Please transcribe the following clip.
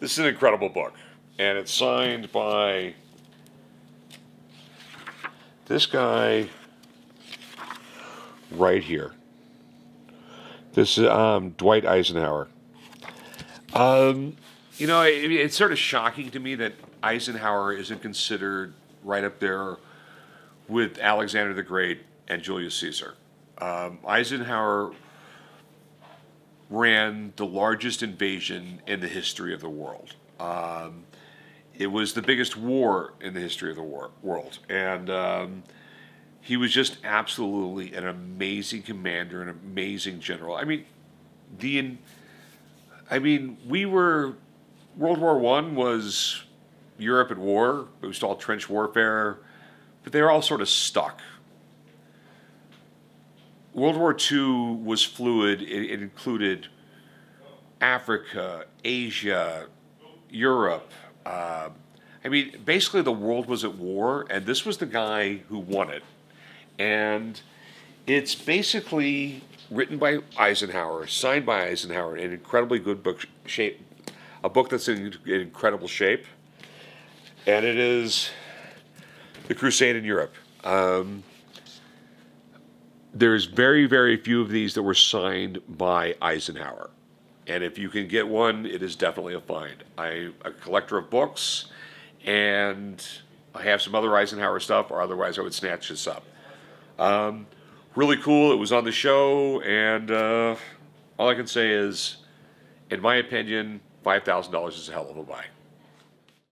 This is an incredible book, and it's signed by this guy right here. This is um, Dwight Eisenhower. Um, you know, it, it's sort of shocking to me that Eisenhower isn't considered right up there with Alexander the Great and Julius Caesar. Um, Eisenhower ran the largest invasion in the history of the world. Um, it was the biggest war in the history of the war, world, and um, he was just absolutely an amazing commander, an amazing general. I mean, the, I mean, we were World War One was Europe at war. It was all trench warfare, but they were all sort of stuck. World War II was fluid. It, it included Africa, Asia, Europe. Uh, I mean, basically, the world was at war, and this was the guy who won it. And it's basically written by Eisenhower, signed by Eisenhower, an incredibly good book shape, a book that's in, in incredible shape, and it is the Crusade in Europe. Um, there's very, very few of these that were signed by Eisenhower. And if you can get one, it is definitely a find. I'm a collector of books, and I have some other Eisenhower stuff, or otherwise I would snatch this up. Um, really cool. It was on the show, and uh, all I can say is, in my opinion, $5,000 is a hell of a buy.